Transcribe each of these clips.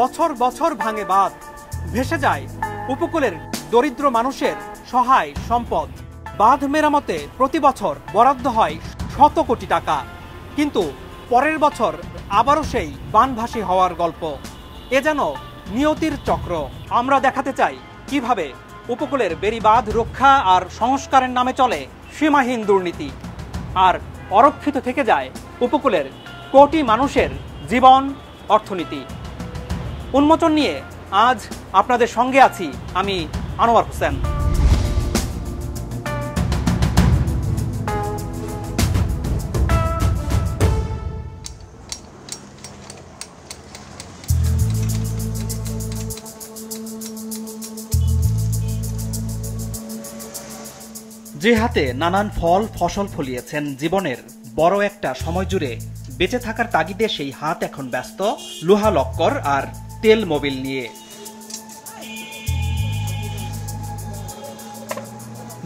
বছর বছর ভাঙে বাঁধ। ভেসে যায় উপকূলের দরিদ্র মানুষের সহায় সম্পদ। বাঁধ মেরামতে প্রতি বছর বরাদ্দ হয় শত কোটি টাকা। কিন্তু পরের বছর আবারও সেই বানভাসী হওয়ার গল্প। এ যেন নিয়তির চক্র। আমরা দেখাতে চাই কীভাবে উপকূলের বেড়িবাঁধ রক্ষা আর সংস্কারের নামে চলে সীমাহীন দুর্নীতি। আর অরক্ষিত থেকে যায় উপকূলের কোটি মানুষের জীবন, অর্থনীতি। উন্মোচন নিয়ে আজ আপনাদের সঙ্গে আছি আমি আনোয়ার হোসেন। যে হাতে নানান ফল, ফসল ফলিয়েছেন, জীবনের বড় একটা সময় জুড়ে বেঁচে থাকার তাগিদে সেই হাত এখন ব্যস্ত, লোহা লক্কর আর তেল মোবিল নিয়ে।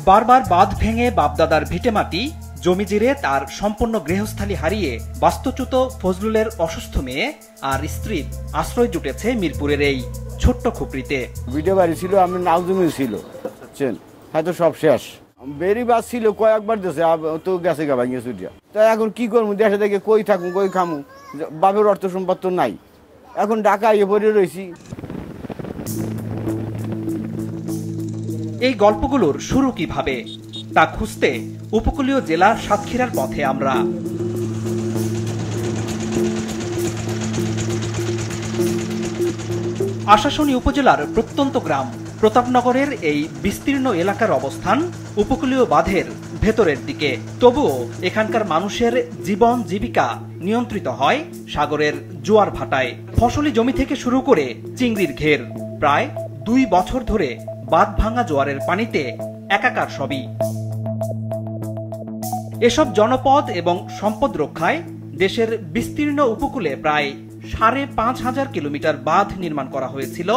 বারবার বাঁধ ভেঙে বাপদাদার ভিটেমাটি, জমি জিরে তার সম্পূর্ণ গৃহস্থালী হারিয়ে বাস্তুচ্যুত ফজলুলের অসুস্থ মেয়ে আর স্ত্রীর আশ্রয় জুটেছে মিরপুরের এই ছোট্ট খুপড়িতে। ভিডিও বাড়ি ছিল, আমি নালজুমি ছিল হয়তো সব শেষ। বেরি বাস ছিল, কয়েকবার দেশে তো গেছে গা ভাঙিয়ে ছুটিয়া। তা এখন কি করব? দেশে দেখে কই থাকুন কই খামু? বাপের অর্থ সম্পদ তো নাই। এখন ঢাকা ইয়ে পড়ে রয়েছি। এই গল্পগুলোর শুরু কীভাবে, তা খুঁজতে উপকূলীয় জেলা সাতক্ষীরার পথে আমরা। আশাশুনি উপজেলার প্রত্যন্ত গ্রাম প্রতাপনগরের এই বিস্তীর্ণ এলাকার অবস্থান উপকূলীয় বাঁধের ভেতরের দিকে। তবুও এখানকার মানুষের জীবন জীবিকা নিয়ন্ত্রিত হয় সাগরের জোয়ার ভাটায়। ফসলি জমি থেকে শুরু করে চিংড়ির ঘের। প্রায় দুই বছর ধরে বাঁধ ভাঙা জোয়ারের পানিতে একাকার সবই। এসব জনপদ এবং সম্পদ রক্ষায় দেশের বিস্তীর্ণ উপকূলে প্রায় সাড়ে পাঁচ হাজার কিলোমিটার বাঁধ নির্মাণ করা হয়েছিল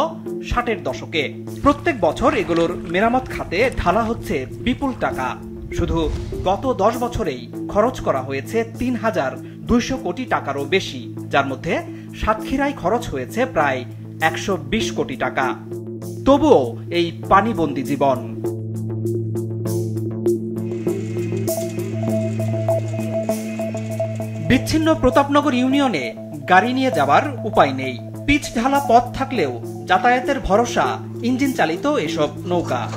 ষাটের দশকে। প্রত্যেক বছর এগুলোর মেরামত খাতে ঢালা হচ্ছে বিপুল টাকা। শুধু গত দশ বছরেই খরচ করা হয়েছে তিন হাজার দুইশো কোটি টাকারও বেশি, যার মধ্যে সাতক্ষীরায় খরচ হয়েছে প্রায় একশো বিশ কোটি টাকা। তবুও এই পানিবন্দি জীবন। বিচ্ছিন্ন প্রতাপনগর ইউনিয়নে গাড়ি নিয়ে যাওয়ার উপায় নেই। পিচ ঢালা পথ থাকলেও যাতায়াতের ভরসা ইঞ্জিন চালিত এসব নৌকা।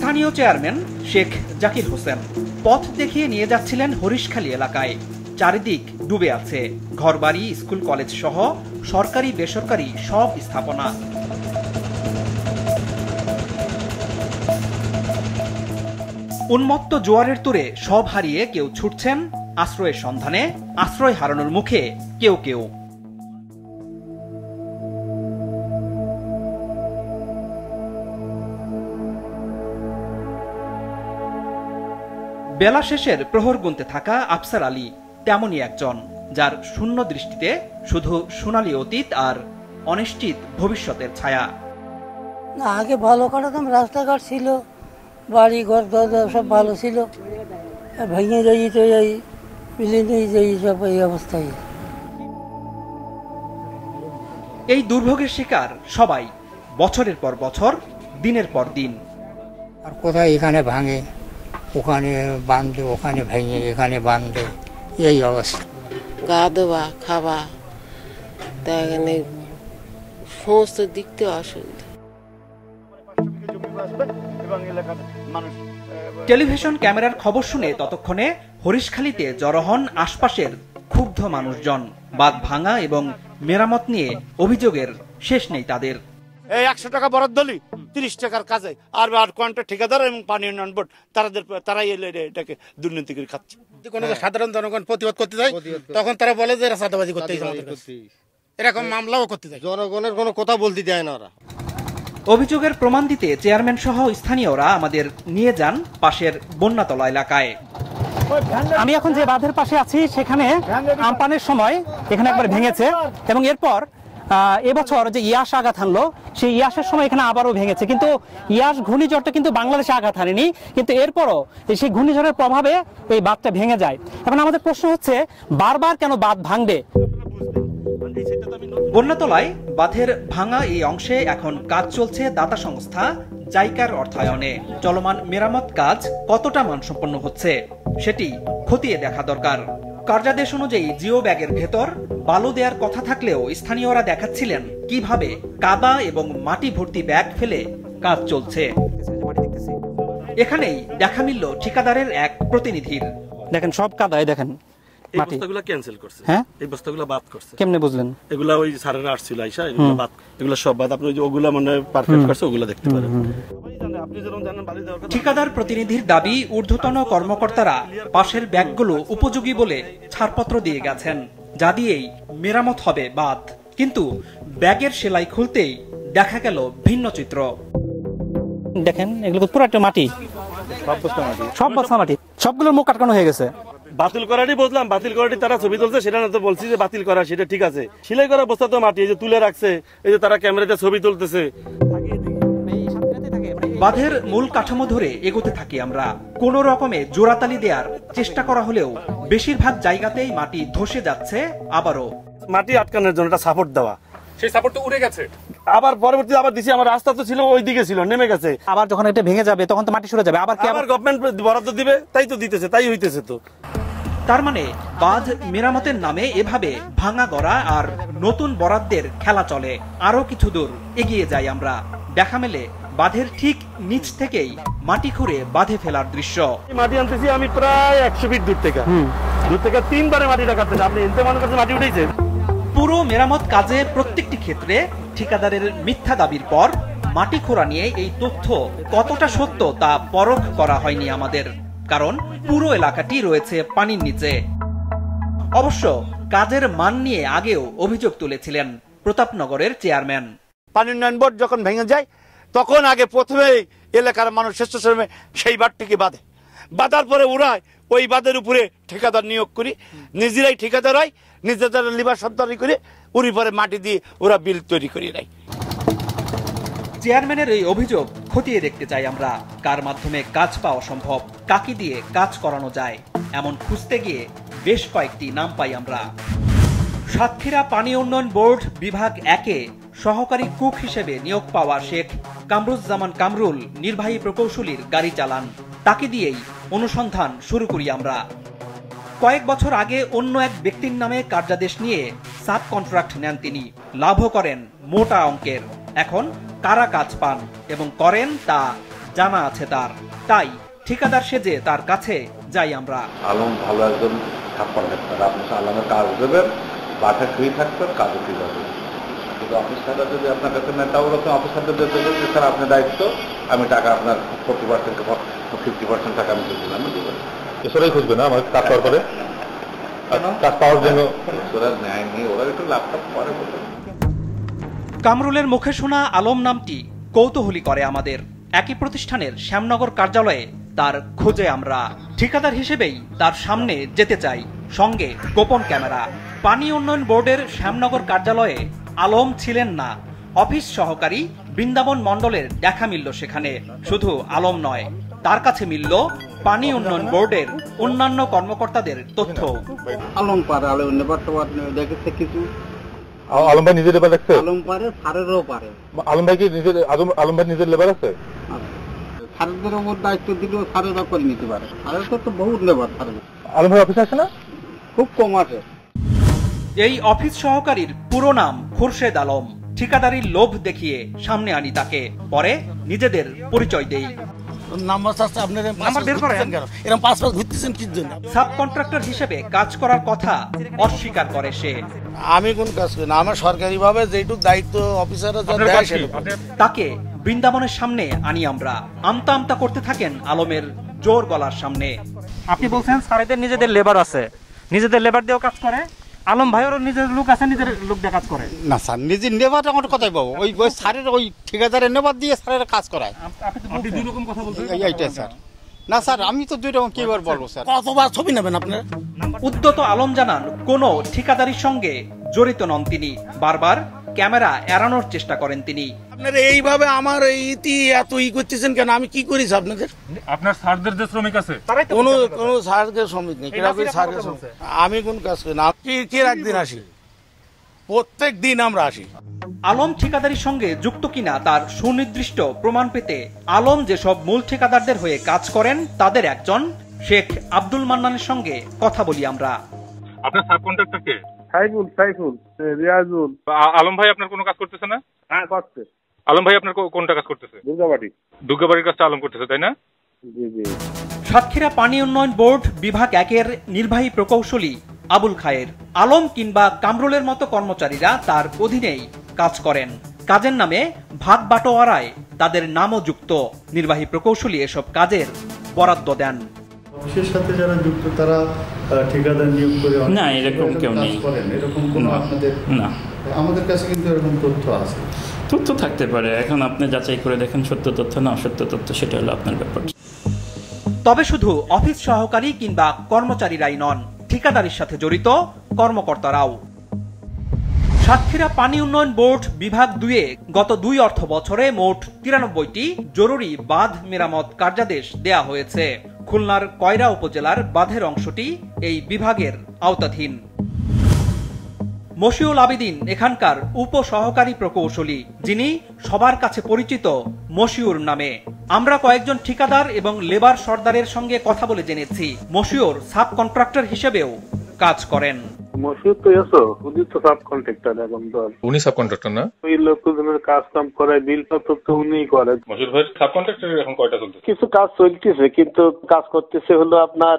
স্থানীয় চেয়ারম্যান শেখ জাকির হোসেন পথ দেখিয়ে নিয়ে যাচ্ছিলেন হরিশখালী এলাকায়। চারিদিক ডুবে আছে। ঘরবাড়ি, স্কুল কলেজ সহ সরকারি, বেসরকারি সব স্থাপনা। উন্মত্ত জোয়ারের তুরে সব হারিয়ে কেউ ছুটছেন আশ্রয়ের সন্ধানে, আশ্রয় হারানোর মুখে কেউ কেউ। বেলা শেষের প্রহর গুনতে থাকা আফসার আলী তেমনই একজন যার শূন্য দৃষ্টিতে শুধু সোনালী অতীত আর অনিশ্চিত ভবিষ্যতের ছায়া। না আগে ভালো কাটাতাম রাস্তাঘাট ছিল বাড়ি ঘর দরজা সব ভালো ছিল। ভেঙে যাই তো এই বিল্ডিং যাই সব এই অবস্থায়। এই দুর্ভোগের শিকার সবাই বছরের পর বছর দিনের পর দিন। আর কোথায় এখানে ভাঙে? ওখানে বাঁধে ওখানে ভেঙে এখানে বাঁধে এই অবস্থা। গা দেওয়া খাওয়া তা এখানে সমস্ত দিক থেকে অসুবিধা। টেলিভিশন ক্যামেরার খবর শুনে ততক্ষণে হরিশখালীতে জড়ো হন আশপাশের ক্ষুব্ধ মানুষজন। বাঁধ ভাঙা এবং মেরামত নিয়ে অভিযোগের শেষ নেই তাদের। এই একশো টাকা বরাদ্দ হলি তিরিশ টাকার কাজে। আর আর কন্ট্রাক্ট ঠিকাদার এবং পানি উন্নয়ন বোর্ড তারাদের তারাই এলে এটাকে দুর্নীতি করে খাচ্ছে কোনো সাধারণ জনগণ প্রতিবাদ করতে যায় তখন তারা বলে যে এরা চাঁদাবাজি করতে এরকম মামলাও করতে যায়। জনগণের কোনো কথা বলতে দেয় না ওরা। অভিযোগের প্রমাণ দিতে চেয়ারম্যান সহ স্থানীয়রা আমাদের নিয়ে যান পাশের বন্যাতলা এলাকায়। আমি এখন যে বাঁধের পাশে আছি সেখানে আমপানের সময় এখানে একবার ভেঙেছে এবং এরপর এবছর যে ইয়াস আঘাত হানলো, সেই ইয়াসের সময় এখানে আবারও ভেঙেছে। কিন্তু ইয়াস ঘূর্ণিঝড়টা কিন্তু বাংলাদেশে আঘাত হানেনি। কিন্তু এরপরও সেই ঘূর্ণিঝড়ের প্রভাবে এই বাঁধটা ভেঙে যায়। এখন আমাদের প্রশ্ন হচ্ছে, বারবার কেন বাঁধ ভাঙবে? বন্যাতলায় বাঁধের ভাঙা এই অংশে এখন কাজ চলছে দাতা সংস্থা জাইকার অর্থায়নে। চলমান মেরামত কাজ কতটা মানসম্পন্ন হচ্ছে, সেটি খতিয়ে দেখা দরকার। কার্যাদেশ অনুযায়ী জিও ব্যাগের ভেতর বালু দেওয়ার কথা থাকলেও স্থানীয়রা দেখাচ্ছিলেন কীভাবে কাদা এবং মাটি ভর্তি ব্যাগ ফেলে কাজ চলছে। এখানেই দেখা মিলল ঠিকাদারের এক প্রতিনিধির। দেখেন, সব কাদায় দেখেন এই মাটি। বস্তাগুলো ক্যান্সেল করছে। হ্যাঁ? এই বস্তাগুলো বাদ করছে। কেমনে বুঝলেন? এগুলা ওই সারেরা আসছিল আইসা এগুলো বাদ এগুলো সব বাদ। আপনি ওগুলা মানে পারফেক্ট করছে ওগুলো দেখতে পারেন। সবাই জানে, আপনি যেরকম জানেন বালি দেওয়ার কথা। ঠিকাদার প্রতিনিধির দাবি ঊর্ধ্বতন কর্মকর্তারা পাশের ব্যাগগুলো উপযোগী বলে ছাড়পত্র দিয়ে গেছেন যা দিয়েই মেরামত হবে বাদ। কিন্তু ব্যাগের সেলাই খুলতেই দেখা গেল ভিন্ন চিত্র। দেখেন এগুলো পুরো একটা মাটি। সব বস্তা মাটি। সব বস্তা মাটি। সবগুলোর মুখ কাটকানো হয়ে গেছে। বাতিল করারই বুঝলাম বাতিল করারই তারা ছবি তুলছে সেটা না তো বলছি যে বাতিল করা সেটা ঠিক আছে। সিলাই করা বস্তা তো মাটি এই যে তুলে রাখছে এই যে তারা ক্যামেরাতে ছবি তুলতেছে। বাঁধের মূল কাঠামো ধরে এগোতে থাকি আমরা। কোন রকমে জোড়াতালি দেওয়ার চেষ্টা করা হলেও বেশিরভাগ জায়গাতেই মাটি ধসে যাচ্ছে আবারও। মাটি আটকানোর জন্য একটা সাপোর্ট দেওয়া। সেই সাপোর্ট তো উড়ে গেছে। আবার পরবর্তী আবার দিছি আমার রাস্তা তো ছিল ওই দিকে ছিল নেমে গেছে। আবার যখন এটা ভেঙে যাবে তখন তো মাটি সরে যাবে আবার কি আবার গভর্নমেন্ট বরাদ্দ দিবে তাই তো দিতেছে তাই হইতেছে তো। তার মানে বাঁধ মেরামতের নামে এভাবে ভাঙা গড়া আর নতুন বরাদ্দের খেলা চলে। আরও কিছু দূর এগিয়ে যাই আমরা। দেখা মেলে বাঁধের ঠিক নিচ থেকেই মাটি খুঁড়ে বাঁধে ফেলার দৃশ্য। মাটি আনতেছি আমি প্রায় একশো ফিট দূর থেকে। দূর থেকে তিনবারে মাটিটা কাটতেছে। আপনি এনতে মনে করছেন মাটি উঠেছে পুরো মেরামত কাজের প্রত্যেকটি ক্ষেত্রে ঠিকাদারের মিথ্যা দাবির পর মাটি খোঁড়া নিয়ে এই তথ্য কতটা সত্য তা পরখ করা হয়নি আমাদের। কারণ পুরো এলাকাটি রয়েছে পানির নিচে। অবশ্য কাজের মান নিয়ে আগেও অভিযোগ তুলেছিলেন প্রতাপনগরের চেয়ারম্যান। পানি উন্নয়ন বোর্ড যখন ভেঙে যায় তখন আগে প্রথমেই এলাকার মানুষ স্বেচ্ছাশ্রমে সেই বাঁধটিকে বাঁধে। বাঁধার পরে উড়ায় ওই বাঁধের উপরে ঠিকাদার নিয়োগ করি। নিজেরাই ঠিকাদার হয় নিজেদের লিবার সন্তানি করে উড়ি পরে মাটি দিয়ে ওরা বিল তৈরি করে নেয় চেয়ারম্যানের এই অভিযোগ খতিয়ে দেখতে চাই আমরা, কার মাধ্যমে কাজ পাওয়া সম্ভব, কাকে দিয়ে কাজ করানো যায়, এমন খুঁজতে গিয়ে বেশ কয়েকটি নাম পাই আমরা। সাতক্ষীরা পানি উন্নয়ন বোর্ড বিভাগ একে সহকারী কুক হিসেবে নিয়োগ পাওয়া শেখ কামরুজ্জামান কামরুল নির্বাহী প্রকৌশলীর গাড়ি চালান। তাকে দিয়েই অনুসন্ধান শুরু করি আমরা। কয়েক বছর আগে অন্য এক ব্যক্তির নামে কার্যাদেশ নিয়ে সাব কন্ট্রাক্ট নেন তিনি। লাভও করেন মোটা অঙ্কের। এখন কারা কাজ পান এবং করেন তা জানা আছে তার। তাই ঠিকাদার সেজে তার কাছে যাই আমরা। আলম ভালো একজন আপনি আলমের কাজ দেবেন বাসা ফ্রি থাকবেন কাজও ফ্রি পাবেন। কিন্তু অফিসাররা যদি আপনার কাছে নেয় তাও ওরকম অফিসারদের দেবেন যে স্যার আপনার দায়িত্ব আমি টাকা আপনার ফোর্টি পার্সেন্ট ফিফটি পার্সেন্ট টাকা আমি দিয়ে দিলাম। এসরাই খুঁজবে না আমার কাজ করার পরে? কাজ পাওয়ার জন্য? ওরা নেয়নি ওরা একটু ল্যাপটপ পরে বলবেন কামরুলের মুখে শোনা আলম নামটি কৌতূহলী করে আমাদের। একই প্রতিষ্ঠানের শ্যামনগর কার্যালয়ে তার খোঁজে আমরা। ঠিকাদার হিসেবেই তার সামনে যেতে চাই। সঙ্গে গোপন ক্যামেরা। পানি উন্নয়ন বোর্ডের শ্যামনগর কার্যালয়ে আলম ছিলেন না। অফিস সহকারী বৃন্দাবন মণ্ডলের দেখা মিলল সেখানে। শুধু আলম নয়, তার কাছে মিলল পানি উন্নয়ন বোর্ডের অন্যান্য কর্মকর্তাদের তথ্য। আলম বর্তমানে দেখেছে কিছু আলম ভাই নিজের লেবার রাখছে? আলম পারে সারেরও পারে। আলম ভাই কি নিজের আলম- ভাই নিজের লেবার আছে? সারেদের ওপর দায়িত্ব দিলেও সারেরা করে নিতে পারে। সারের তো তো বহুত নেবার সারের আলম ভাই অফিসে আছে না? খুব কম আছে। এই অফিস সহকারীর পুরো নাম খুরশেদ আলম। ঠিকাদারির লোভ দেখিয়ে সামনে আনি তাকে। পরে নিজেদের পরিচয় দেই। নাম্বার আছে আপনার নাম্বার বের করেন। কেন? এরকম পাঁচ পাঁচ ঘুরতেছেন কি জন্য? সাব কন্ট্রাক্টর হিসেবে কাজ করার কথা অস্বীকার করে সে। আমি কোন কাজ করি না আমার সরকারি ভাবে যেটুকু দায়িত্ব অফিসাররা যা দেয় তাকে বৃন্দাবনের সামনে আনি আমরা। আমতা আমতা করতে থাকেন আলমের জোর গলার সামনে। আপনি বলছেন সারেদের নিজেদের লেবার আছে। নিজেদের লেবার দিয়েও কাজ করে। আলম ভাইয়েরও নিজের লোক আছে নিজের লোক দিয়ে কাজ করে। না স্যার নিজে নেবার আমার কথাই পাবো ওই ওই স্যারের ওই ঠিকাদারের নেবার দিয়ে স্যারের কাজ করায়। আপনি দুই রকম কথা বলছেন। এইটাই স্যার। না স্যার আমি তো দুই রকম কিবার বলব স্যার। কতবার ছবি নেবেন আপনার উদ্যত আলম জানান কোনো ঠিকাদারির সঙ্গে জড়িত নন তিনি। বারবার ক্যামেরা এড়ানোর চেষ্টা করেন তিনি। আপনারা এইভাবে আমার ইতি এত ই করতেছেন কেন? আমি কি করিস আপনাদের? আপনার স্যারদের যে শ্রমিক আছে? কোনো কোনো সার্কের শ্রমিক নেই। আমি কোন কাজ করি না। কি কি একদিন আসি? প্রত্যেক দিন আমরা আসি। আলম ঠিকাদারির সঙ্গে যুক্ত কিনা তার সুনির্দিষ্ট প্রমাণ পেতে আলম যেসব মূল ঠিকাদারদের হয়ে কাজ করেন তাদের একজন শেখ আব্দুল মান্নানের সঙ্গে কথা বলি আমরা। আপনার সাব কন্ট্রাক্টর কে? সাইফুল সাইফুল রিয়াজুল। আলম ভাই আপনার কোনো কাজ করতেছে না? হ্যাঁ করছে। আলম ভাই আপনার কোনটা কাজ করতেছে? দুর্গাবাড়ি। দুর্গাবাড়ির কাজটা আলম করতেছে তাই না? জি জি। সাতক্ষীরা পানি উন্নয়ন বোর্ড বিভাগ একের নির্বাহী প্রকৌশলী আবুল খায়ের। আলম কিংবা কামরুলের মতো কর্মচারীরা তার অধীনেই কাজ করেন। কাজের নামে ভাগ বাটোয়ারায় তাদের নামও যুক্ত। নির্বাহী প্রকৌশলী এসব কাজের বরাদ্দ দেন। সাথে যারা যুক্ত তারা ঠিকাদার নিয়োগ করে না, এরকম কেউ নেই। এরকম কোনো আপনাদের না। আমাদের কাছে কিন্তু এরকম তথ্য আছে। তথ্য থাকতে পারে। এখন আপনি যাচাই করে দেখেন সত্য তথ্য না অসত্য তথ্য সেটা হলো আপনার ব্যাপার। তবে শুধু অফিস সহকারী কিংবা কর্মচারীরাই নন ঠিকাদারির সাথে জড়িত কর্মকর্তারাও। সাতক্ষীরা পানি উন্নয়ন বোর্ড বিভাগ দুয়ে গত দুই অর্থ বছরে মোট তিরানব্বইটি জরুরি বাঁধ মেরামত কার্যাদেশ দেয়া হয়েছে। খুলনার কয়রা উপজেলার বাঁধের অংশটি এই বিভাগের আওতাধীন। মশিউল আবিদিন এখানকার উপ সহকারী প্রকৌশলী, যিনি সবার কাছে পরিচিত মশিউর নামে। আমরা কয়েকজন ঠিকাদার এবং লেবার সর্দারের সঙ্গে কথা বলে জেনেছি। মশিউর সাব কন্ট্রাক্টর হিসেবেও কাজ করেন। মসুদ তো এসো উনি তো সাব কন্ট্রাক্টর এখন তো উনি সাব কন্ট্রাক্টর না? ওই লোকজনের কাজ কাম করে বিল পত্র তো উনিই করে ভাই সাব কন্ট্রাক্টর এখন কয়টা চলতেছে? কিছু কাজ চলতেছে কিন্তু কাজ করতেছে হলো আপনার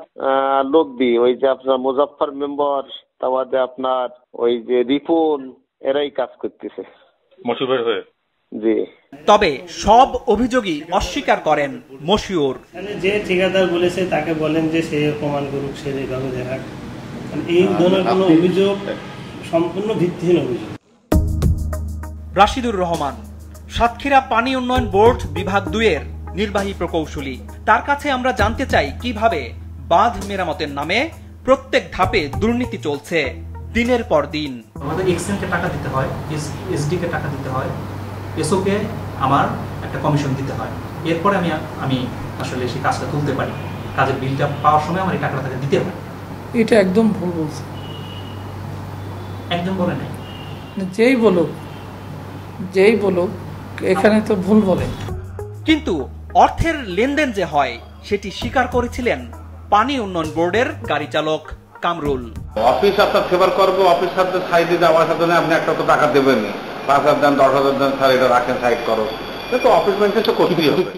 লোক দিয়ে ওই যে আপনার মুজাফফর মেম্বার তারপরে আপনার ওই যে রিপন এরাই কাজ করতেছে। ভাই হয়ে? জি। তবে সব অভিযোগই অস্বীকার করেন মশিউর। মানে যে ঠিকাদার বলেছে তাকে বলেন যে সে প্রমাণ করুক সে এইভাবে দেখাক। এই ধরনের কোনো অভিযোগ সম্পূর্ণ ভিত্তিহীন অভিযোগ। রাশিদুর রহমান সাতক্ষীরা পানি উন্নয়ন বোর্ড বিভাগ দুইয়ের নির্বাহী প্রকৌশলী। তার কাছে আমরা জানতে চাই কীভাবে বাঁধ মেরামতের নামে প্রত্যেক ধাপে দুর্নীতি চলছে দিনের পর দিন। আমাদের এক্সেনকে টাকা দিতে হয় এসডি কে টাকা দিতে হয় এসওকে আমার একটা কমিশন দিতে হয়। এরপরে আমি আমি আসলে সেই কাজটা তুলতে পারি। কাজের বিলটা পাওয়ার সময় আমার এই টাকাটা তাকে দিতে হয়। এটা একদম ভুল বলছে। একদম বলে নাই। যেই বলুক যেই বলুক এখানে তো ভুল বলে। কিন্তু অর্থের লেনদেন যে হয় সেটি স্বীকার করেছিলেন পানি উন্নয়ন বোর্ডের গাড়ি চালক কামরুল। অফিস আপনার ফেভার করব অফিস সাথে সাইড দিতে আমার সাথে না, আপনি একটা তো টাকা দেবেননি পাঁচ হাজার দেন দশ হাজার দেন স্যার এটা রাখেন সাইড করো। সে তো অফিস মেনটেন তো করতেই হবে।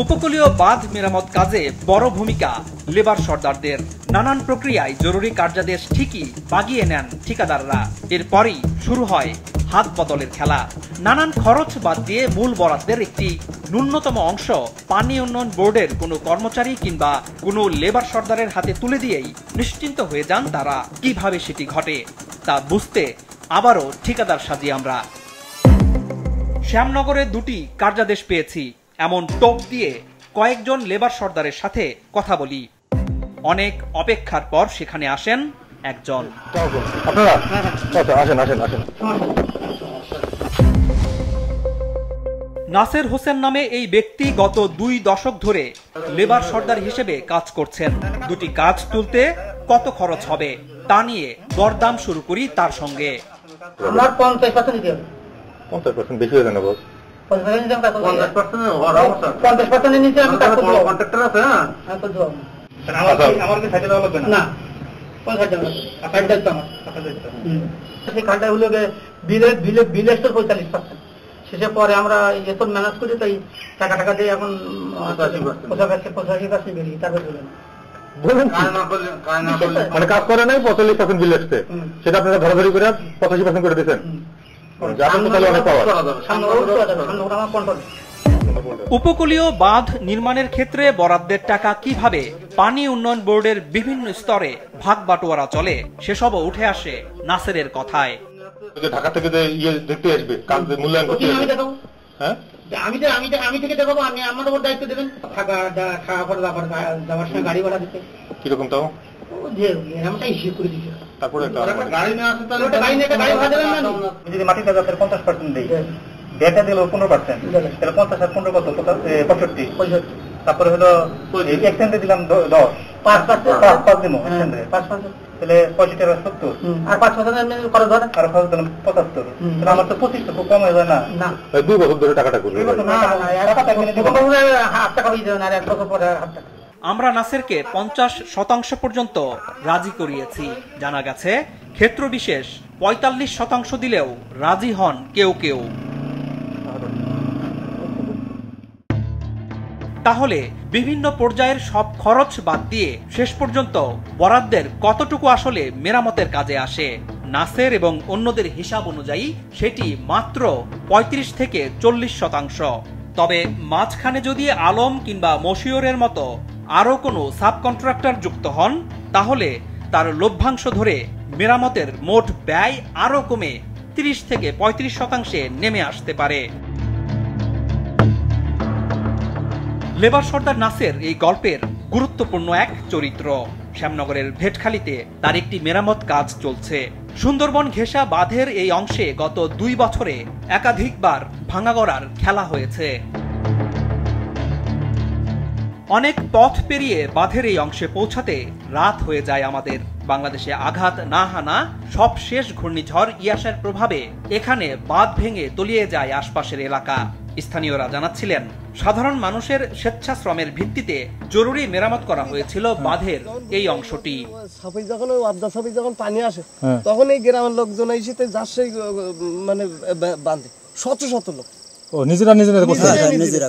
উপকূলীয় বাঁধ মেরামত কাজে বড় ভূমিকা, লেবার সর্দারদের। নানান প্রক্রিয়ায় জরুরি কার্যাদেশ ঠিকই বাগিয়ে নেন ঠিকাদাররা। এরপরই শুরু হয় হাত বদলের খেলা। নানান খরচ বাদ দিয়ে মূল বরাদ্দের একটি ন্যূনতম অংশ পানি উন্নয়ন বোর্ডের কোনো কর্মচারী কিংবা কোনো লেবার সর্দারের হাতে তুলে দিয়েই নিশ্চিন্ত হয়ে যান তারা কীভাবে সেটি ঘটে, তা বুঝতে আবারও ঠিকাদার সাজি আমরা। শ্যামনগরে দুটি কার্যাদেশ পেয়েছি। এমন টোপ দিয়ে কয়েকজন লেবার সর্দারের সাথে কথা বলি। অনেক অপেক্ষার পর সেখানে আসেন একজন। আপনারা? আচ্ছা আসেন আসেন আসেন। নাসের হোসেন নামে এই ব্যক্তি গত দুই দশক ধরে লেবার সর্দার হিসেবে কাজ করছেন। দুটি কাজ তুলতে কত খরচ হবে তা নিয়ে দরদাম শুরু করি তার সঙ্গে। আমার পঞ্চাশ পার্সেন্ট পঞ্চাশ পার্সেন্ট বেশি হয়ে বস পঞ্চাশ পার্সেন্টের নিচে আমি কন্ট্রাক্টর আছে হ্যাঁ। আমার কি লাগবে না? শেষে পরে আমরা এত ম্যানেজ করি তাই টাকা টাকা দিয়ে এখন পঁচাশি পঁচাশি পার্সেন্ট বেরিয়ে তারপরে বলেন? মানে কাজ করে নাই পঁয়তাল্লিশ পার্সেন্ট বিল সেটা আপনারা ধরাধরি করে পঁচাশি পার্সেন্ট করে দিচ্ছেন উপকূলীয় বাঁধ নির্মাণের ক্ষেত্রে বরাদ্দের টাকা কীভাবে পানি উন্নয়ন বোর্ডের বিভিন্ন স্তরে ভাগ বাটোয়ারা চলে সেসবও উঠে আসে নাসেরের কথায়। ঢাকা থেকে যে ইয়ে দেখতে আসবে কাজ মূল্যায়ন করতে হ্যাঁ? আমি তো- আমি আমি থেকে দেখাবো আমি আমার উপর দায়িত্ব দেবেন। থাকা পড়া যাওয়ার সময় গাড়ি ভাড়া দিতে। কীরকম তাও? ও যে এরকমটা হিসেব করে দিতে। তারপরে যদি মাটি কাগজের পঞ্চাশ পার্সেন্ট দেই। ভ্যাটটা দিল পনেরো পার্সেন্ট তাহলে পঞ্চাশ আর পনেরো কত? পঁয়ষট্টি। পঁয়ষট্টি। তারপরে হলো এক্সচেঞ্জে দিলাম দশ। পাঁচ পাঁচ পাঁচ। পাঁচ দিন এক্সচেঞ্জে পাঁচ পাঁচ। তাহলে পঁয়ষট্টি আর সত্তর। আর পাঁচ পাঁচ খরচ আর খরচ দিলাম পঁচাত্তর। তাহলে আমার তো পঁচিশ খুব কম হয়ে যায় না। দুই বছর ধরে টাকাটা করবে হাফ টাকা দিয়ে দেবেন আর এক বছর পরে হাফ টাকা। আমরা নাসেরকে পঞ্চাশ শতাংশ পর্যন্ত রাজি করিয়েছি। জানা গেছে, ক্ষেত্র বিশেষ পঁয়তাল্লিশ শতাংশ দিলেও রাজি হন কেউ কেউ। তাহলে বিভিন্ন পর্যায়ের সব খরচ বাদ দিয়ে শেষ পর্যন্ত বরাদ্দের কতটুকু আসলে মেরামতের কাজে আসে? নাসের এবং অন্যদের হিসাব অনুযায়ী সেটি মাত্র ৩৫ থেকে চল্লিশ শতাংশ। তবে মাঝখানে যদি আলম কিংবা মশিয়রের মতো আরও কোনো সাব কন্ট্রাক্টর যুক্ত হন, তাহলে তার লভ্যাংশ ধরে মেরামতের মোট ব্যয় আরও কমে ৩০ থেকে ৩৫ শতাংশে নেমে আসতে পারে। লেবার সর্দার নাসের এই গল্পের গুরুত্বপূর্ণ এক চরিত্র। শ্যামনগরের ভেটখালিতে তার একটি মেরামত কাজ চলছে। সুন্দরবন ঘেঁষা বাঁধের এই অংশে গত দুই বছরে একাধিকবার ভাঙাগড়ার খেলা হয়েছে। অনেক পথ পেরিয়ে বাঁধের এই অংশে পৌঁছাতে রাত হয়ে যায় আমাদের। বাংলাদেশে আঘাত না হানা সব শেষ ঘূর্ণিঝড় ইয়াসের প্রভাবে এখানে বাঁধ ভেঙে তলিয়ে যায় আশপাশের এলাকা। স্থানীয়রা জানাচ্ছিলেন সাধারণ মানুষের স্বেচ্ছাশ্রমের ভিত্তিতে জরুরি মেরামত করা হয়েছিল বাঁধের এই অংশটি। সাপে যখন ওই আবদা সাপে যখন পানি আসে হ্যাঁ। তখন এই গ্রামের লোকজন এসে যাচ্ছে সেই, মানে বাঁধে। শত শত লোক। ও নিজেরা নিজেরা নিজেরা নিজেরা।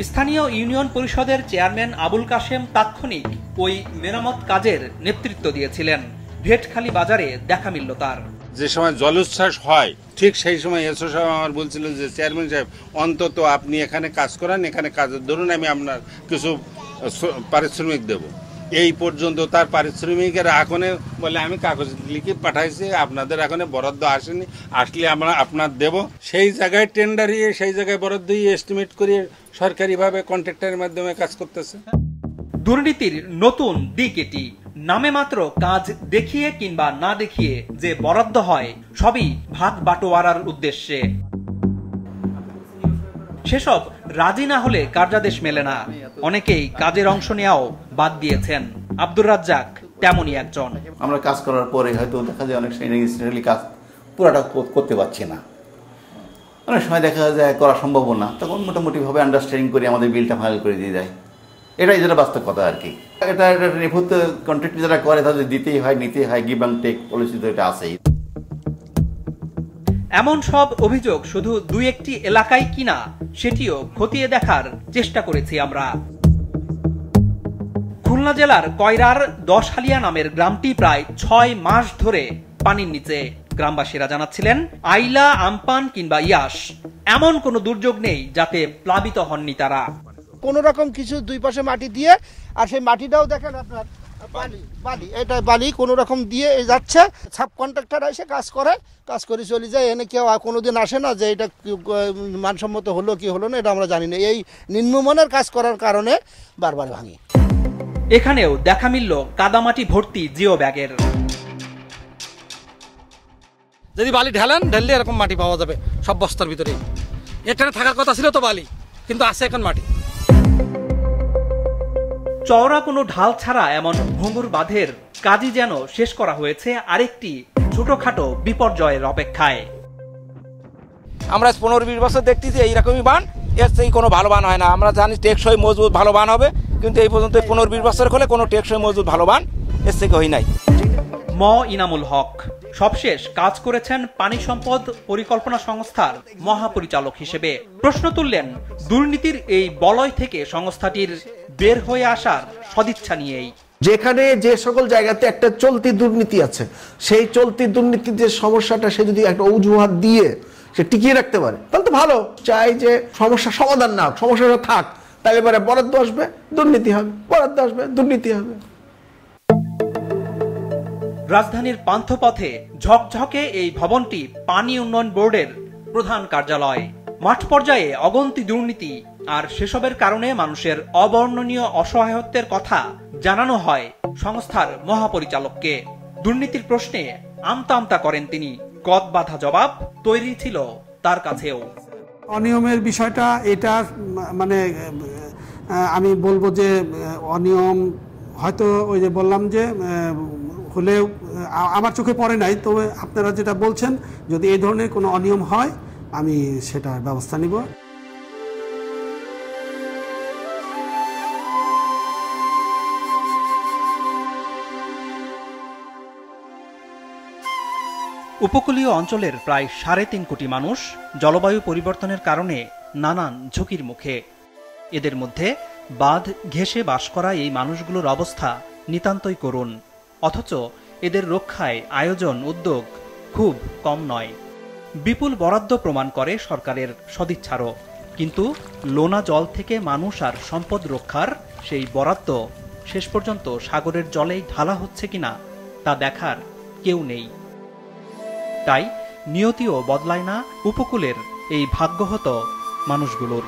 স্থানীয় ইউনিয়ন পরিষদের চেয়ারম্যান আবুল কাশেম তাৎক্ষণিক ওই মেরামত কাজের নেতৃত্ব দিয়েছিলেন। ভেটখালি বাজারে দেখা মিলল তার। যে সময় জলোচ্ছ্বাস হয়, ঠিক সেই সময় এসো সাহেব আমার বলছিল যে, চেয়ারম্যান সাহেব, অন্তত আপনি এখানে কাজ করেন, এখানে কাজ ধরুন আমি আপনার কিছু পারিশ্রমিক দেব। এই পর্যন্ত তার পারিশ্রমিকের এখনে বলে আমি কাগজ লিখে পাঠাইছি, আপনাদের এখনে বরাদ্দ আসেনি, আসলে আমরা আপনার দেব। সেই জায়গায় টেন্ডার ইয়ে সেই জায়গায় বরাদ্দ ইয়ে এস্টিমেট করিয়ে সরকারিভাবে কন্ট্রাক্টরের মাধ্যমে কাজ করতেছে। দুর্নীতির নতুন দিক এটি। নামে মাত্র কাজ দেখিয়ে কিংবা না দেখিয়ে যে বরাদ্দ হয়, সবই ভাগ বাটোয়ারার উদ্দেশ্যে। সেসব রাজি না হলে কার্যাদেশ মেলে না। অনেকেই কাজের অংশ নেওয়াও বাদ দিয়েছেন। আব্দুর রাজ্জাক তেমনই একজন। আমরা কাজ করার পরে হয়তো দেখা যায় অনেক ইনস্ট্যান্টলি কাজ পুরাটা করতে পারছি না। অনেক সময় দেখা যায় করা সম্ভব না। তখন মোটামুটিভাবে আন্ডারস্ট্যান্ডিং করে আমাদের বিলটা ফাইনাল করে দিয়ে দেয়। এটাই যেটা বাস্তব কথা আর কি। এটা এটা নিখুঁত কন্ট্রাক্ট যারা করে তাদের দিতেই হয়, নিতেই হয় গিভ অ্যান্ড টেক পলিসি তো এটা আছেই। এমন সব অভিযোগ শুধু দুই একটি এলাকায় কিনা সেটিও খতিয়ে দেখার চেষ্টা করেছি আমরা। খুলনা জেলার কয়রার দশহালিয়া নামের গ্রামটি প্রায় ছয় মাস ধরে পানির নিচে। গ্রামবাসীরা জানাচ্ছিলেন, আইলা, আমপান কিংবা ইয়াস, এমন কোনো দুর্যোগ নেই যাতে প্লাবিত হননি তারা। কোন রকম কিছু দুই পাশে মাটি দিয়ে, আর সেই মাটিটাও দেখেন আপনার বালি বালি এটা বালি কোনো রকম দিয়ে যাচ্ছে। সাব কন্ট্রাক্টর এসে কাজ করে কাজ করে চলে যায়। এনে কেউ আর কোনোদিন আসে না যে এটা মানসম্মত হলো কি হলো না এটা আমরা জানি না। এই নিম্নমানের কাজ করার কারণে বারবার ভাঙি। এখানেও দেখা মিলল কাদামাটি ভর্তি জিও ব্যাগের। যদি বালি ঢালেন ঢাললে এরকম মাটি পাওয়া যাবে সব বস্তার ভিতরে এখানে থাকার কথা ছিল তো বালি কিন্তু আছে এখন মাটি। চওড়া কোনো ঢাল ছাড়া এমন ভঙ্গুর বাঁধের কাজই যেন শেষ করা হয়েছে আরেকটি ছোটখাটো বিপর্যয়ের অপেক্ষায়। আমরা পনেরো বিশ বছর দেখতেছি এইরকমই বান এর থেকে কোনো ভালো বান হয় না। আমরা জানি টেকসই মজবুত ভালো বান হবে কিন্তু এই পর্যন্ত পনেরো বিশ বছর হলে কোনো টেকসই মজবুত ভালো বান এর থেকে হয় নাই। ম ইনামুল হক সবশেষ কাজ করেছেন পানি সম্পদ পরিকল্পনা সংস্থার মহাপরিচালক হিসেবে। প্রশ্ন তুললেন দুর্নীতির এই বলয় থেকে সংস্থাটির বের হয়ে আসার সদিচ্ছা নিয়েই। যেখানে যে সকল জায়গাতে একটা চলতি দুর্নীতি আছে সেই চলতি দুর্নীতির যে সমস্যাটা সে যদি একটা অজুহাত দিয়ে সে টিকিয়ে রাখতে পারে তাহলে তো ভালো। চাই যে সমস্যা সমাধান না হোক সমস্যাটা থাক তাহলে এবারে বরাদ্দ আসবে দুর্নীতি হবে বরাদ্দ আসবে দুর্নীতি হবে। রাজধানীর পান্থপথে ঝকঝকে এই ভবনটি পানি উন্নয়ন বোর্ডের প্রধান কার্যালয়। মাঠ পর্যায়ে অগন্তি দুর্নীতি আর সেসবের কারণে মানুষের অবর্ণনীয় অসহায়ত্বের কথা জানানো হয় সংস্থার মহাপরিচালককে। দুর্নীতির প্রশ্নে আমতা আমতা করেন তিনি। গদ বাধা জবাব তৈরি ছিল তার কাছেও। অনিয়মের বিষয়টা এটা মানে আমি বলব যে, অনিয়ম হয়তো ওই যে বললাম যে, হলেও আমার চোখে পড়ে নাই, তবে আপনারা যেটা বলছেন, যদি এই ধরনের কোনো অনিয়ম হয়, আমি সেটার ব্যবস্থা নিব। উপকূলীয় অঞ্চলের প্রায় সাড়ে তিন কোটি মানুষ জলবায়ু পরিবর্তনের কারণে নানান ঝুঁকির মুখে। এদের মধ্যে বাঁধ ঘেঁষে বাস করা এই মানুষগুলোর অবস্থা নিতান্তই করুণ। অথচ এদের রক্ষায় আয়োজন উদ্যোগ খুব কম নয়। বিপুল বরাদ্দ প্রমাণ করে সরকারের সদিচ্ছারও। কিন্তু লোনা জল থেকে মানুষ আর সম্পদ রক্ষার সেই বরাদ্দ শেষ পর্যন্ত সাগরের জলেই ঢালা হচ্ছে কিনা তা দেখার কেউ নেই। তাই নিয়তিও বদলায় না উপকূলের এই ভাগ্যহত মানুষগুলোর।